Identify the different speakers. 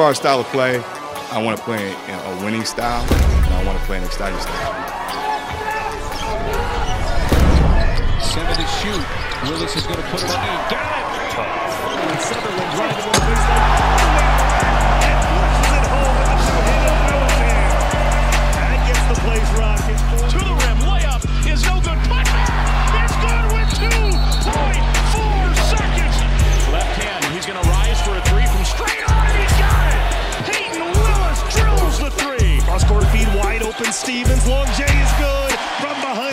Speaker 1: far as style of play, I want to play in a winning style, and I want to play an exciting style.
Speaker 2: Seven to shoot. Willis is going to put it on in. Got it.
Speaker 3: And Sutherland driving to the baseline. And pushes it home with the two-handed Willis hand. That gets the place rocking.
Speaker 4: To the rim, layup is no good. Putnam is good with 2.4 seconds. Left hand, he's going to rise for a three from straight
Speaker 3: Stevens. Long J is good from behind.